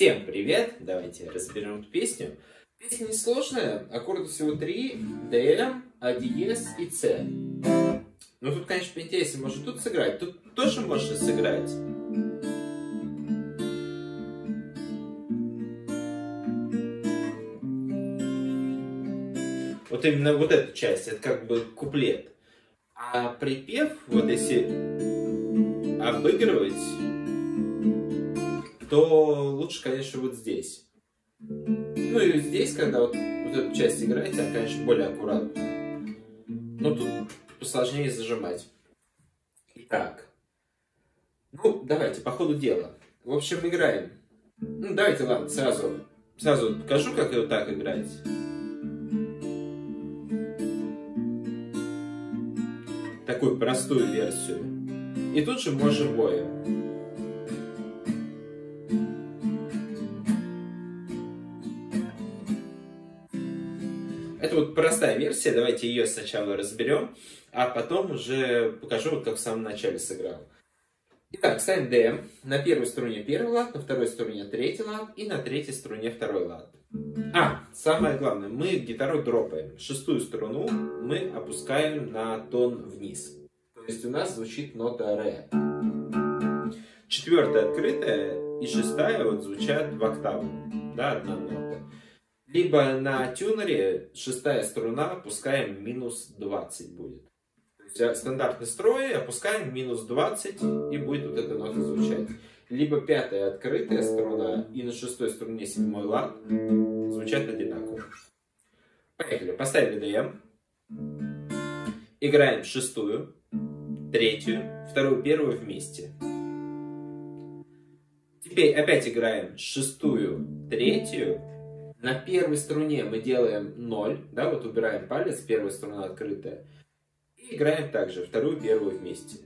Всем привет! Давайте разберем эту песню. Песня несложная, аккорды всего три, D, А диез и С. Ну тут, конечно, интереснее, может тут сыграть. Тут тоже можно сыграть. Вот именно вот эта часть, это как бы куплет. А припев, вот если обыгрывать, то лучше, конечно, вот здесь. Ну и здесь, когда вот, вот эту часть играете, она, конечно, более аккуратная. Но тут посложнее зажимать. Итак. Ну, давайте, по ходу дела. В общем, играем. Ну, давайте, ладно, сразу, сразу покажу, как его так играть. Такую простую версию. И тут же можем боем. Это вот простая версия, давайте ее сначала разберем, а потом уже покажу, вот как в самом начале сыграл. Итак, ставим D. На первой струне первый лад, на второй струне третий лад и на третьей струне второй лад. А, самое главное, мы гитару дропаем. Шестую струну мы опускаем на тон вниз. То есть у нас звучит нота ре. Четвертая открытая и шестая вот звучат в октаву. Да, одна нота. Либо на тюнере шестая струна опускаем минус 20 будет. То есть э, стандартный строй опускаем минус 20 и будет вот эта нота звучать. Либо пятая открытая струна и на шестой струне седьмой лад звучат одинаково. Поехали. Поставили DM. Играем шестую, третью, вторую, первую вместе. Теперь опять играем шестую, третью, на первой струне мы делаем 0, да, вот убираем палец, первая струна открытая. И играем также вторую, первую вместе.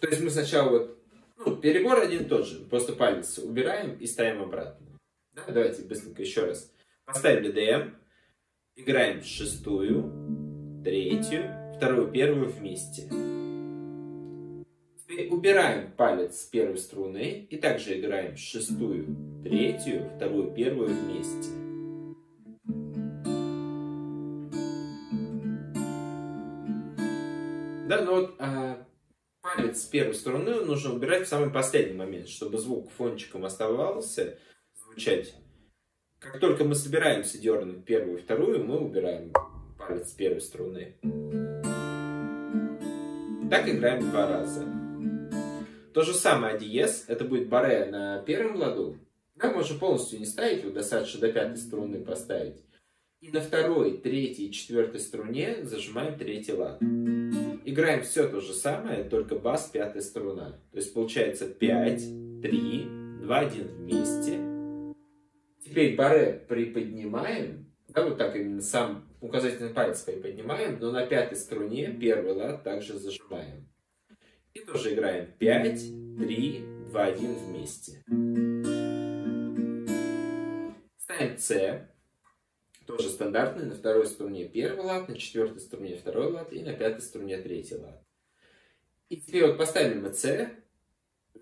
То есть мы сначала вот, ну, перебор один и тот же, просто палец убираем и ставим обратно. Да, давайте быстренько еще раз. Поставили DM, играем шестую, третью, вторую, первую вместе. Теперь убираем палец с первой струны и также играем шестую, третью, вторую, первую вместе. Да, но вот а, палец с первой струны нужно убирать в самый последний момент, чтобы звук фончиком оставался звучать. Как только мы собираемся дернуть первую и вторую, мы убираем палец с первой струны. Так играем два раза. То же самое диез, это будет баре на первом ладу. Да, можно полностью не ставить, его достаточно до пятой струны поставить. И на второй, третьей и четвертой струне зажимаем третий лад. Играем все то же самое, только бас пятая струна. То есть получается 5, 3, 2, 1 вместе. Теперь баре приподнимаем, да, вот так именно сам указательный палец приподнимаем, но на пятой струне первый лад также зажимаем. И тоже играем 5, 3, 2, 1 вместе. Ставим С. Тоже стандартный. На второй струне первый лад, на четвертой струне второй лад и на пятой струне третий лад. И теперь вот поставим С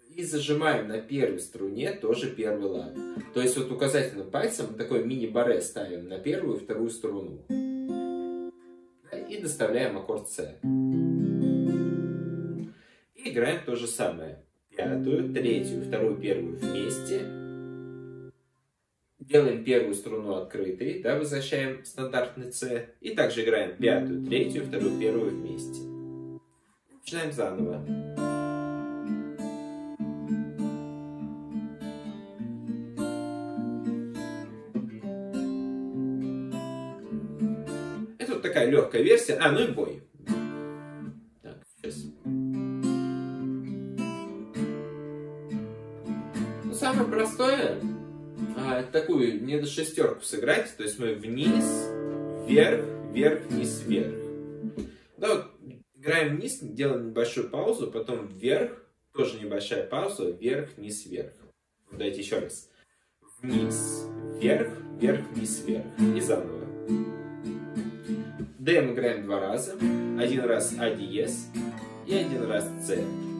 и зажимаем на первой струне тоже первый лад. То есть вот указательным пальцем такой мини-баре ставим на первую и вторую струну. И доставляем аккорд С играем то же самое. Пятую, третью, вторую, первую вместе. Делаем первую струну открытой, да, возвращаем стандартный С. И также играем пятую, третью, вторую, первую вместе. Начинаем заново. Это вот такая легкая версия. А, ну и бой. Простое, а, такую не до шестерку сыграть, то есть мы вниз, вверх, вверх, вниз, вверх. Да, вот играем вниз, делаем небольшую паузу, потом вверх, тоже небольшая пауза, вверх, вниз, вверх. Давайте еще раз. Вниз, вверх, вверх, вниз, вверх. И заново. D мы играем два раза. Один раз А диез и один раз С.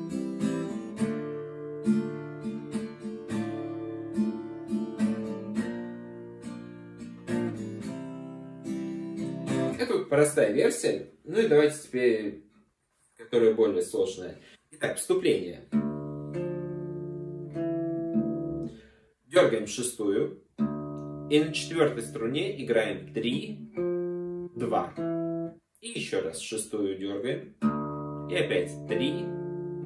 простая версия. Ну и давайте теперь, которая более сложная. Итак, вступление. Дергаем шестую. И на четвертой струне играем 3, 2. И еще раз шестую дергаем. И опять 3,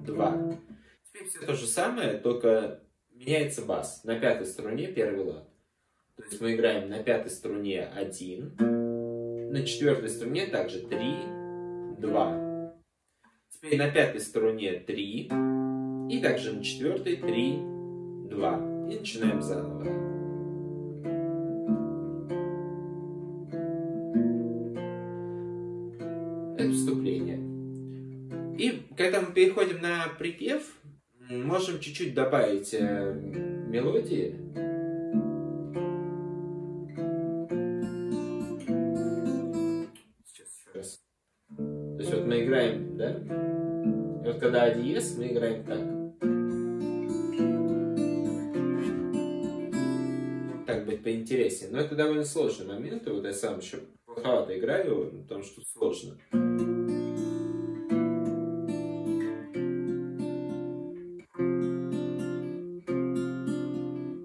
2. Теперь все то же самое, только меняется бас. На пятой струне первый лад. То есть мы играем на пятой струне 1, на четвертой струне также 3, 2. Теперь на пятой струне 3, и также на четвертой 3, 2. И начинаем заново. Это вступление. И когда мы переходим на припев, можем чуть-чуть добавить э, мелодии. Диез, мы играем так. Так быть поинтереснее. Но это довольно сложный момент, и вот я сам еще плоховато играю, потому что сложно.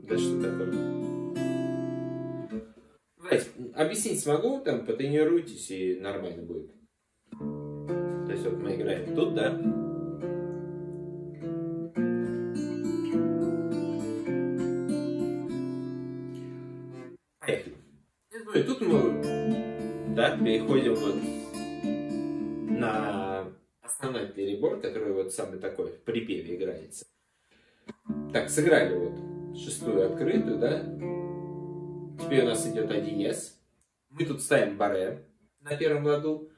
Да что такое? Объяснить смогу, там, потренируйтесь, и нормально будет есть вот мы играем тут, да? Переходим вот на основной перебор, который вот самый такой в припеве играется. Так, сыграли вот шестую открытую, да? Теперь у нас идет А диез. Мы тут ставим баре на первом ладу.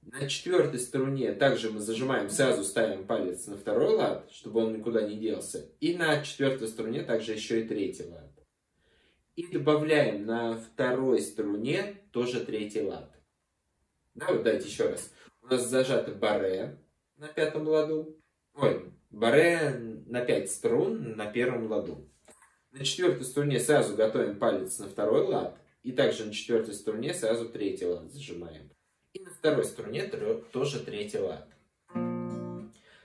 На четвертой струне также мы зажимаем, сразу ставим палец на второй лад, чтобы он никуда не делся. И на четвертой струне также еще и третий лад. И добавляем на второй струне тоже третий лад. Да, вот дайте еще раз. У нас зажаты баре на пятом ладу. Ой, баре на 5 струн на первом ладу. На четвертой струне сразу готовим палец на второй лад. И также на четвертой струне сразу третий лад зажимаем. И на второй струне тоже третий лад.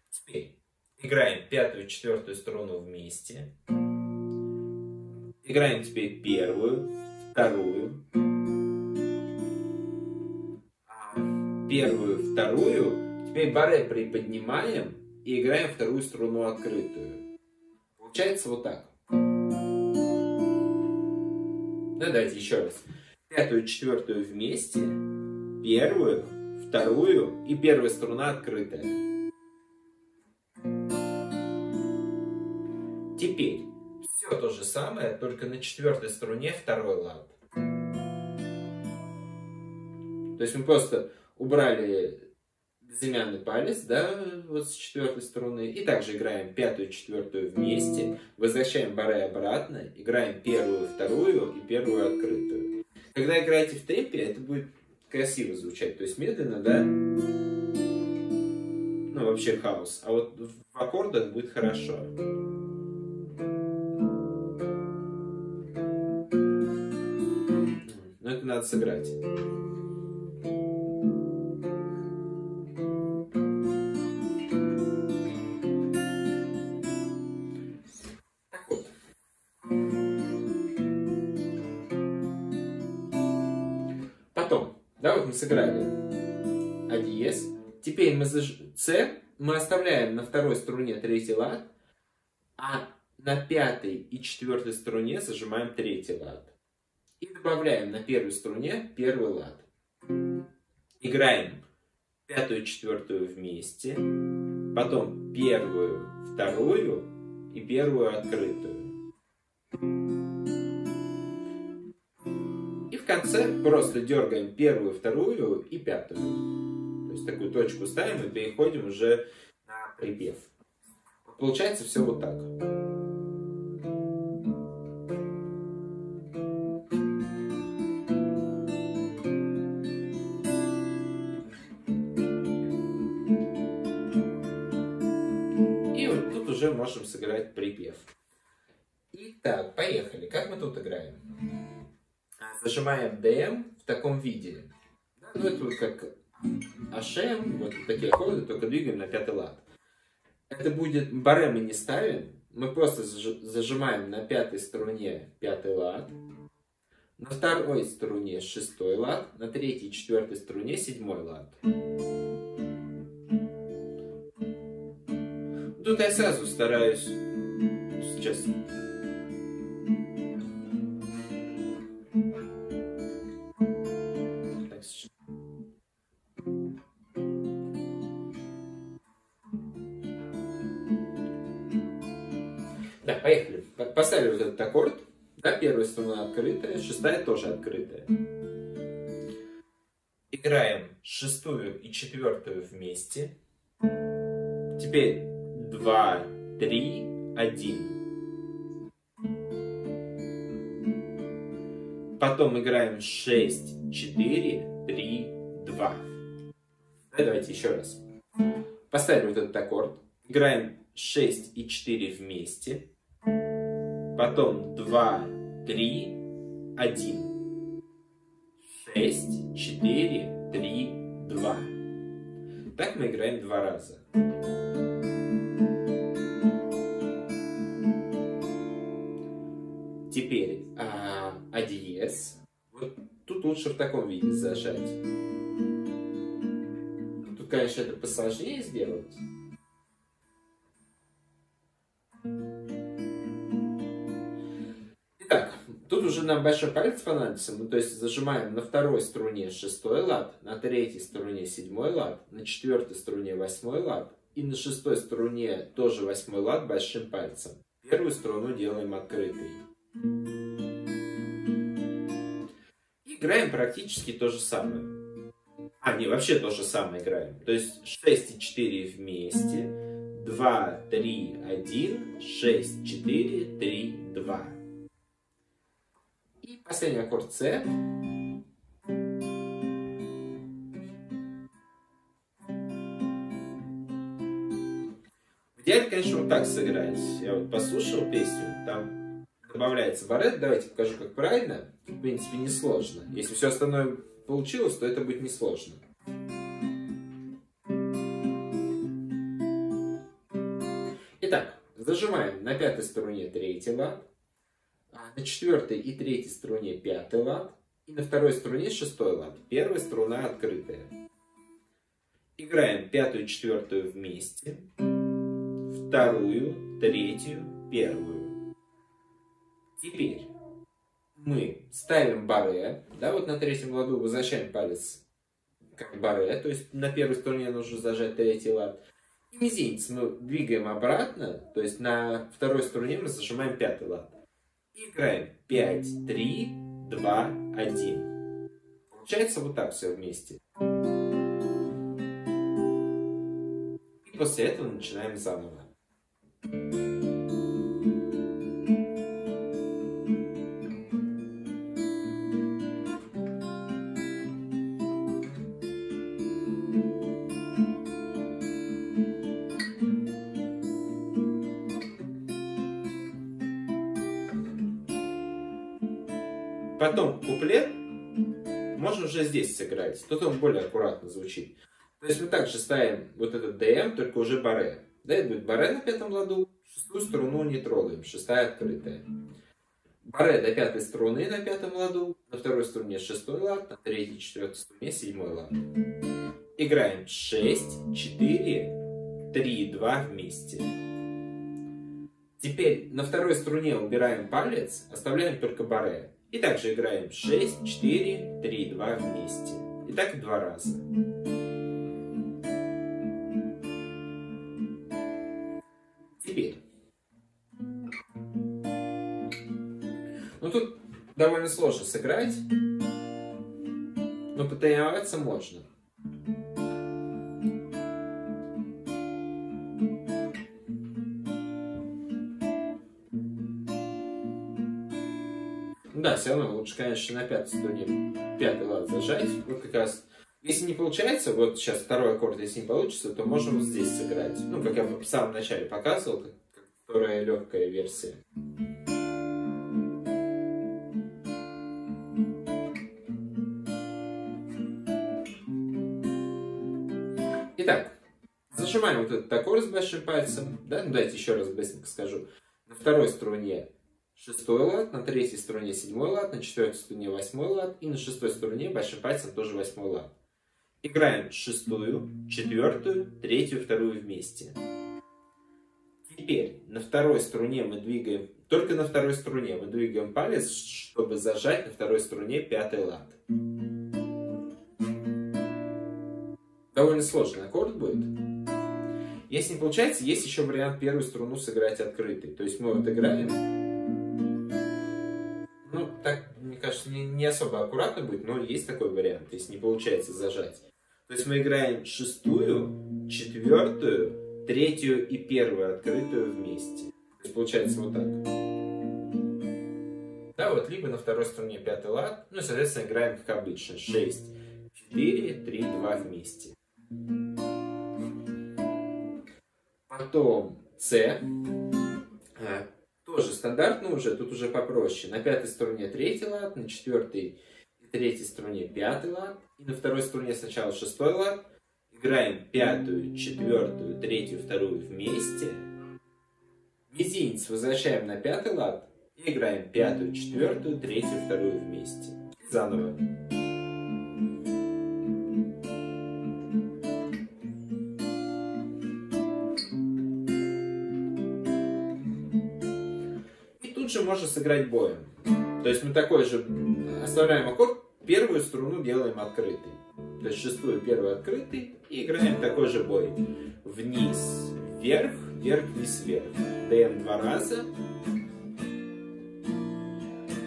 Теперь играем пятую и четвертую струну вместе. Играем теперь первую, вторую. Первую, вторую. Теперь баре приподнимаем и играем вторую струну открытую. Получается вот так. Ну, давайте еще раз. Пятую четвертую вместе первую, вторую и первая струна открытая. Теперь все то же самое, только на четвертой струне второй лад. То есть мы просто убрали безымянный палец, да, вот с четвертой струны, и также играем пятую и четвертую вместе, возвращаем бары обратно, играем первую, вторую и первую открытую. Когда играете в темпе, это будет красиво звучать, то есть медленно, да, ну вообще хаос, а вот в аккордах будет хорошо. Надо сыграть. мы сыграли А диез. Теперь мы заж... С мы оставляем на второй струне третий лад, а на пятой и четвертой струне зажимаем третий лад. И добавляем на первой струне первый лад. Играем пятую и четвертую вместе, потом первую, вторую и первую открытую. конце просто дергаем первую, вторую и пятую. То есть такую точку ставим и переходим уже на припев. Получается все вот так. Зажимаем DM в таком виде. Ну, это вот как Ашем, вот такие аккорды, только двигаем на пятый лад. Это будет, баре мы не ставим, мы просто зажимаем на пятой струне пятый лад, на второй струне шестой лад, на третьей и четвертой струне седьмой лад. Тут я сразу стараюсь сейчас Да, поехали. Поставили вот этот аккорд. Да, первая струна открытая, шестая тоже открытая. Играем шестую и четвертую вместе. Теперь два, три, один. Потом играем шесть, четыре, три, два. Давайте еще раз. Поставим вот этот аккорд. Играем 6 и 4 вместе потом 2, 3, 1. 6, 4, 3, 2. Так мы играем два раза. Теперь а, а. Вот тут лучше в таком виде зажать. Тут, конечно, это посложнее сделать. Нам большой палец понадобится. Мы, то есть, зажимаем на второй струне шестой лад, на третьей струне седьмой лад, на четвертой струне восьмой лад и на шестой струне тоже восьмой лад большим пальцем. Первую струну делаем открытой. Играем практически то же самое. А, не, вообще то же самое играем. То есть 6 и 4 вместе. 2, 3, 1, 6, 4, 3, 2. Последний аккорд С. В идеале, конечно, вот так сыграть. Я вот послушал песню, там добавляется барет. Давайте покажу, как правильно. В принципе, несложно. Если все остальное получилось, то это будет несложно. Итак, зажимаем на пятой струне лад на четвертой и третьей струне пятый лад, и на второй струне шестой лад. Первая струна открытая. Играем пятую и четвертую вместе, вторую, третью, первую. Теперь мы ставим баре, да, вот на третьем ладу возвращаем палец как баре, то есть на первой струне нужно зажать третий лад. И мизинец мы двигаем обратно, то есть на второй струне мы зажимаем пятый лад. Играем 5, 3, 2, 1. Получается вот так все вместе. И после этого начинаем заново. Потом куплет можно уже здесь сыграть. Тут он более аккуратно звучит. То есть мы также ставим вот этот ДМ, только уже баре. Да, это будет баре на пятом ладу, шестую струну не трогаем, шестая открытая. Баре до пятой струны на пятом ладу, на второй струне шестой лад, на третьей, четвертой струне седьмой лад. Играем 6, 4, 3, 2 вместе. Теперь на второй струне убираем палец, оставляем только баре. И также играем 6, 4, 3, 2 вместе. И так два раза. Теперь. Ну тут довольно сложно сыграть, но потренироваться можно. все равно лучше, конечно, на пятой струне пятый лад зажать. Вот как раз. Если не получается, вот сейчас второй аккорд, если не получится, то можем здесь сыграть. Ну, как я в самом начале показывал, которая легкая версия. Итак, зажимаем вот этот аккорд с большим пальцем, да, ну давайте еще раз быстренько скажу. На второй струне шестой лад, на третьей струне седьмой лад, на четвертой струне восьмой лад и на шестой струне большим пальцем тоже восьмой лад. Играем шестую, четвертую, третью, вторую вместе. Теперь на второй струне мы двигаем, только на второй струне мы двигаем палец, чтобы зажать на второй струне пятый лад. Довольно сложный аккорд будет. Если не получается, есть еще вариант первую струну сыграть открытой. То есть мы вот играем. Не, особо аккуратно будет, но есть такой вариант, если не получается зажать. То есть мы играем шестую, четвертую, третью и первую открытую вместе. То есть получается вот так. Да, вот либо на второй струне пятый лад, ну, соответственно, играем как обычно. 6, 4, 3, 2 вместе. Потом С. Тоже стандартно уже, тут уже попроще. На пятой струне третий лад, на четвертой третьей струне пятый лад. И на второй струне сначала шестой лад. Играем пятую, четвертую, третью, вторую вместе. Мизинец возвращаем на пятый лад. И играем пятую, четвертую, третью, вторую вместе. Заново. Же можно сыграть боем. То есть мы такой же оставляем аккорд, первую струну делаем открытой. То есть шестую первую открытой и играем такой же бой. Вниз, вверх, вверх, вниз, вверх. Даем два раза.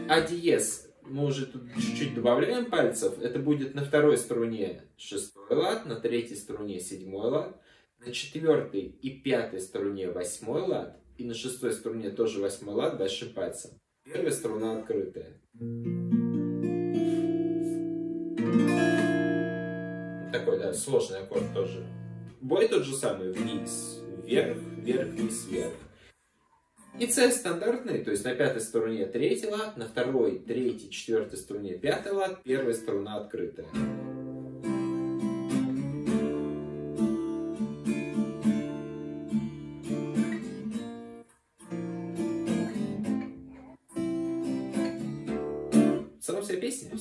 А диез мы уже тут чуть-чуть добавляем пальцев. Это будет на второй струне шестой лад, на третьей струне седьмой лад, на четвертой и пятой струне восьмой лад, и на шестой струне тоже восьмой лад большим пальцем. Первая струна открытая. Такой, да, сложный аккорд тоже. Бой тот же самый. Вниз, вверх, вверх, вниз, вверх. И С стандартный, то есть на пятой струне третий лад, на второй, третьей, четвертой струне пятый лад, первая струна открытая.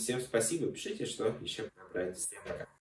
Всем спасибо. Пишите, что еще понравится. Всем пока.